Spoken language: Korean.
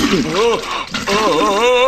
Oh, oh, oh.